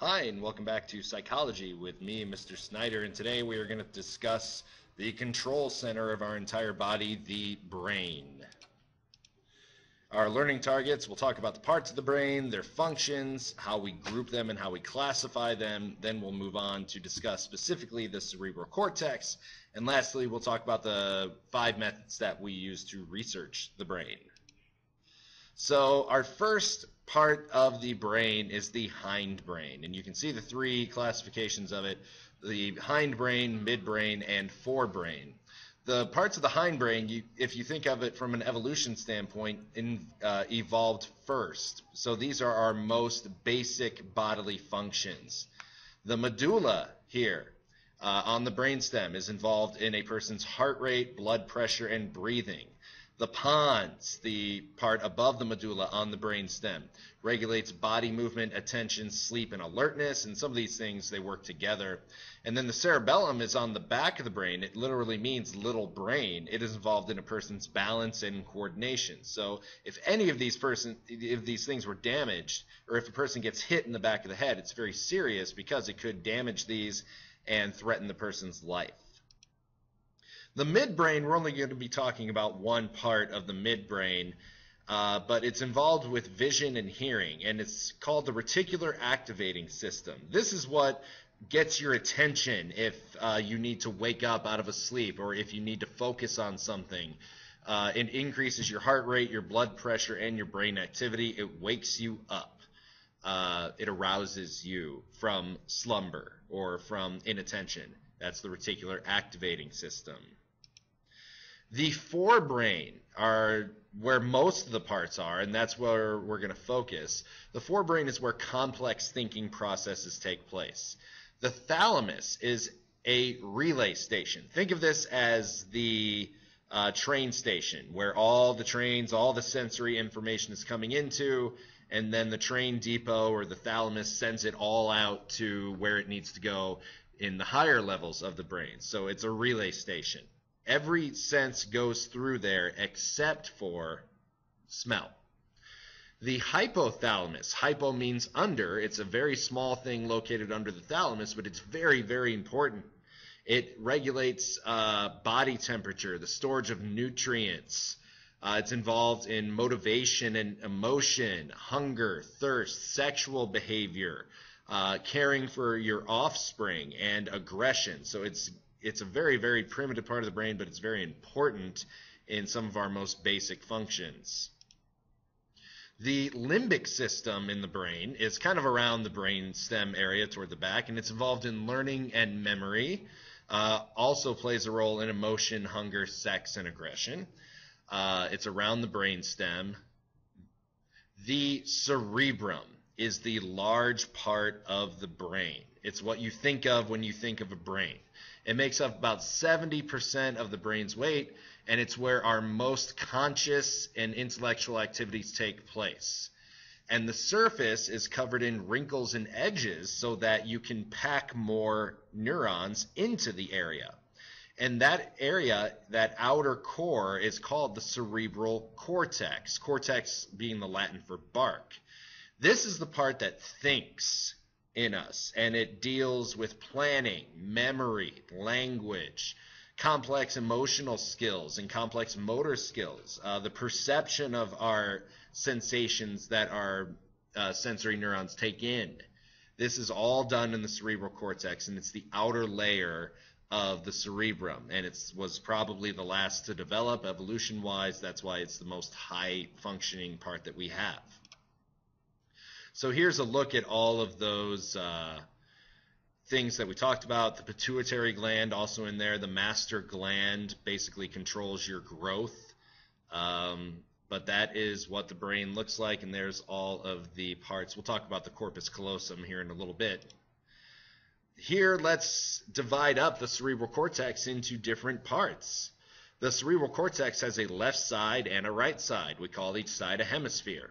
Hi, and welcome back to Psychology with me, Mr. Snyder. And today we are going to discuss the control center of our entire body, the brain. Our learning targets, we'll talk about the parts of the brain, their functions, how we group them, and how we classify them. Then we'll move on to discuss specifically the cerebral cortex. And lastly, we'll talk about the five methods that we use to research the brain. So our first part of the brain is the hindbrain, and you can see the three classifications of it, the hindbrain, midbrain, and forebrain. The parts of the hindbrain, you, if you think of it from an evolution standpoint, in, uh, evolved first. So these are our most basic bodily functions. The medulla here uh, on the brainstem is involved in a person's heart rate, blood pressure, and breathing. The pons, the part above the medulla on the brain stem, regulates body movement, attention, sleep, and alertness. And some of these things, they work together. And then the cerebellum is on the back of the brain. It literally means little brain. It is involved in a person's balance and coordination. So if any of these person, if these things were damaged, or if a person gets hit in the back of the head, it's very serious because it could damage these and threaten the person's life. The midbrain, we're only going to be talking about one part of the midbrain, uh, but it's involved with vision and hearing, and it's called the reticular activating system. This is what gets your attention if uh, you need to wake up out of a sleep or if you need to focus on something. Uh, it increases your heart rate, your blood pressure, and your brain activity. It wakes you up. Uh, it arouses you from slumber or from inattention. That's the reticular activating system. The forebrain are where most of the parts are, and that's where we're going to focus. The forebrain is where complex thinking processes take place. The thalamus is a relay station. Think of this as the uh, train station where all the trains, all the sensory information is coming into, and then the train depot or the thalamus sends it all out to where it needs to go in the higher levels of the brain. So it's a relay station every sense goes through there except for smell. The hypothalamus, hypo means under, it's a very small thing located under the thalamus, but it's very, very important. It regulates uh, body temperature, the storage of nutrients. Uh, it's involved in motivation and emotion, hunger, thirst, sexual behavior, uh, caring for your offspring, and aggression. So it's it's a very, very primitive part of the brain, but it's very important in some of our most basic functions. The limbic system in the brain is kind of around the brain stem area toward the back, and it's involved in learning and memory. Uh, also plays a role in emotion, hunger, sex, and aggression. Uh, it's around the brain stem. The cerebrum is the large part of the brain. It's what you think of when you think of a brain. It makes up about 70% of the brain's weight, and it's where our most conscious and intellectual activities take place. And the surface is covered in wrinkles and edges so that you can pack more neurons into the area. And that area, that outer core, is called the cerebral cortex, cortex being the Latin for bark. This is the part that thinks in us, and it deals with planning, memory, language, complex emotional skills, and complex motor skills, uh, the perception of our sensations that our uh, sensory neurons take in. This is all done in the cerebral cortex, and it's the outer layer of the cerebrum, and it was probably the last to develop evolution-wise. That's why it's the most high-functioning part that we have. So here's a look at all of those uh, things that we talked about. The pituitary gland also in there. The master gland basically controls your growth. Um, but that is what the brain looks like, and there's all of the parts. We'll talk about the corpus callosum here in a little bit. Here, let's divide up the cerebral cortex into different parts. The cerebral cortex has a left side and a right side. We call each side a hemisphere.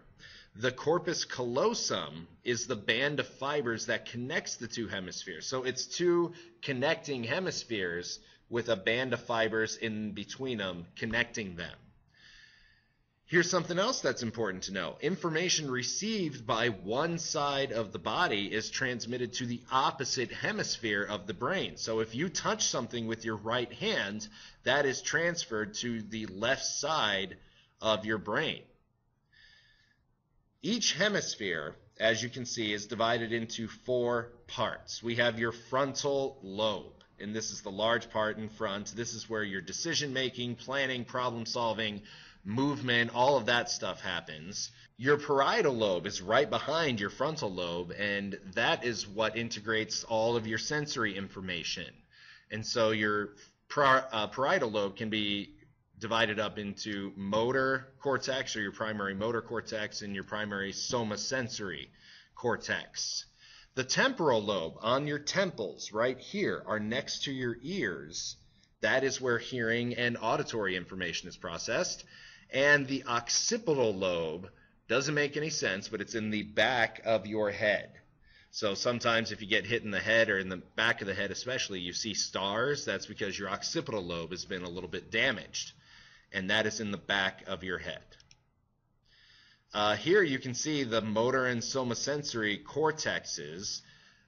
The corpus callosum is the band of fibers that connects the two hemispheres. So it's two connecting hemispheres with a band of fibers in between them connecting them. Here's something else that's important to know. Information received by one side of the body is transmitted to the opposite hemisphere of the brain. So if you touch something with your right hand, that is transferred to the left side of your brain. Each hemisphere, as you can see, is divided into four parts. We have your frontal lobe, and this is the large part in front. This is where your decision making, planning, problem solving, movement, all of that stuff happens. Your parietal lobe is right behind your frontal lobe, and that is what integrates all of your sensory information. And so your uh, parietal lobe can be divided up into motor cortex or your primary motor cortex and your primary somasensory cortex. The temporal lobe on your temples right here are next to your ears. That is where hearing and auditory information is processed. And the occipital lobe doesn't make any sense, but it's in the back of your head. So sometimes if you get hit in the head or in the back of the head especially, you see stars. That's because your occipital lobe has been a little bit damaged. And that is in the back of your head. Uh, here you can see the motor and somasensory cortexes.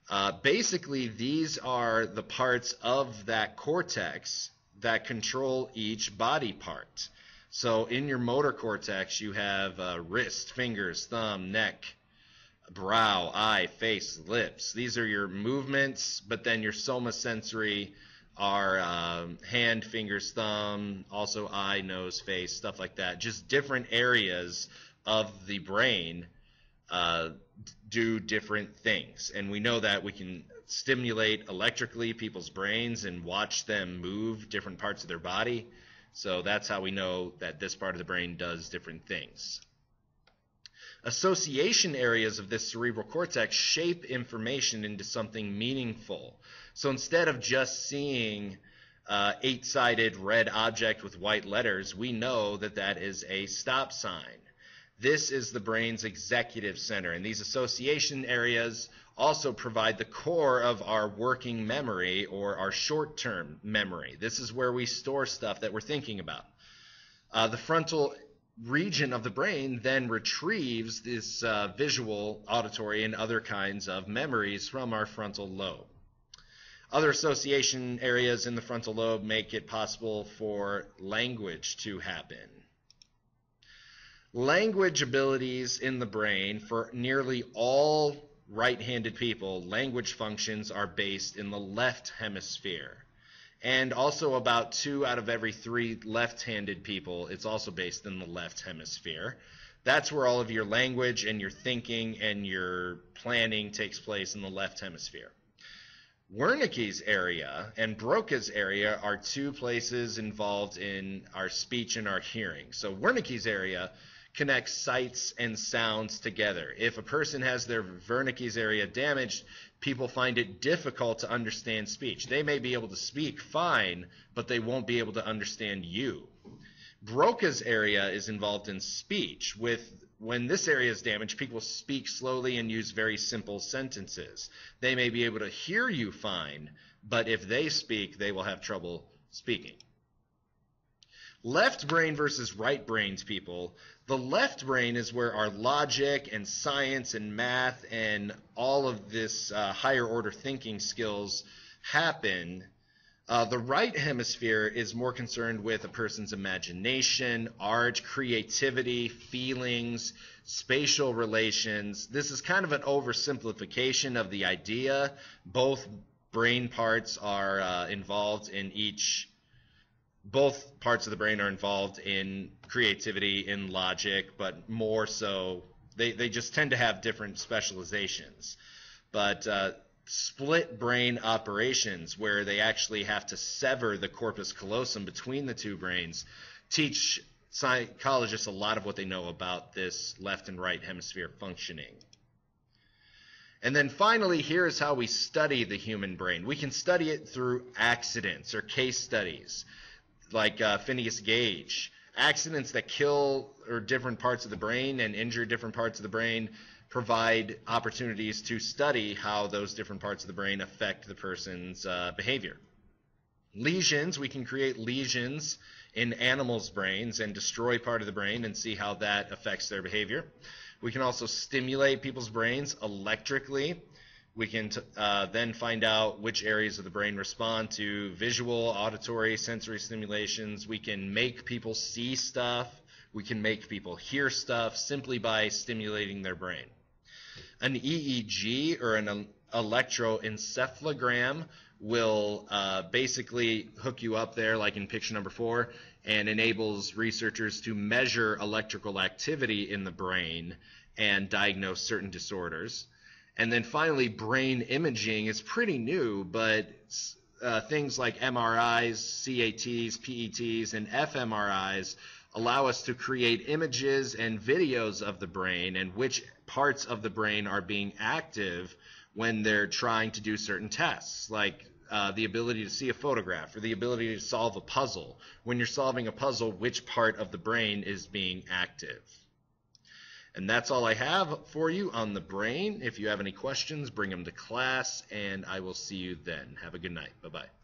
Uh, basically, these are the parts of that cortex that control each body part. So in your motor cortex, you have uh, wrist, fingers, thumb, neck, brow, eye, face, lips. These are your movements, but then your somasensory are um, hand, fingers, thumb, also eye, nose, face, stuff like that. Just different areas of the brain uh, do different things. And we know that we can stimulate electrically people's brains and watch them move different parts of their body. So that's how we know that this part of the brain does different things. Association areas of this cerebral cortex shape information into something meaningful. So instead of just seeing uh, eight-sided red object with white letters, we know that that is a stop sign. This is the brain's executive center, and these association areas also provide the core of our working memory or our short term memory. This is where we store stuff that we're thinking about. Uh, the frontal region of the brain then retrieves this uh, visual, auditory, and other kinds of memories from our frontal lobe. Other association areas in the frontal lobe make it possible for language to happen. Language abilities in the brain for nearly all right-handed people, language functions are based in the left hemisphere. And also about two out of every three left-handed people, it's also based in the left hemisphere. That's where all of your language and your thinking and your planning takes place in the left hemisphere. Wernicke's area and Broca's area are two places involved in our speech and our hearing. So Wernicke's area connects sights and sounds together. If a person has their Wernicke's area damaged, people find it difficult to understand speech. They may be able to speak fine, but they won't be able to understand you. Broca's area is involved in speech. With when this area is damaged, people speak slowly and use very simple sentences. They may be able to hear you fine, but if they speak, they will have trouble speaking. Left brain versus right brains people, the left brain is where our logic and science and math and all of this uh, higher order thinking skills happen. Uh, the right hemisphere is more concerned with a person's imagination, art, creativity, feelings, spatial relations. This is kind of an oversimplification of the idea. Both brain parts are uh, involved in each both parts of the brain are involved in creativity, in logic, but more so they, they just tend to have different specializations. But uh, split brain operations, where they actually have to sever the corpus callosum between the two brains, teach psychologists a lot of what they know about this left and right hemisphere functioning. And then finally, here is how we study the human brain. We can study it through accidents or case studies like uh, Phineas Gage. Accidents that kill or different parts of the brain and injure different parts of the brain provide opportunities to study how those different parts of the brain affect the person's uh, behavior. Lesions, we can create lesions in animals' brains and destroy part of the brain and see how that affects their behavior. We can also stimulate people's brains electrically. We can uh, then find out which areas of the brain respond to visual, auditory, sensory stimulations. We can make people see stuff. We can make people hear stuff simply by stimulating their brain. An EEG or an electroencephalogram will uh, basically hook you up there, like in picture number four, and enables researchers to measure electrical activity in the brain and diagnose certain disorders. And then finally, brain imaging is pretty new, but uh, things like MRIs, CATs, PETs, and fMRIs allow us to create images and videos of the brain and which parts of the brain are being active when they're trying to do certain tests, like uh, the ability to see a photograph or the ability to solve a puzzle. When you're solving a puzzle, which part of the brain is being active? And that's all I have for you on the brain. If you have any questions, bring them to class, and I will see you then. Have a good night. Bye bye.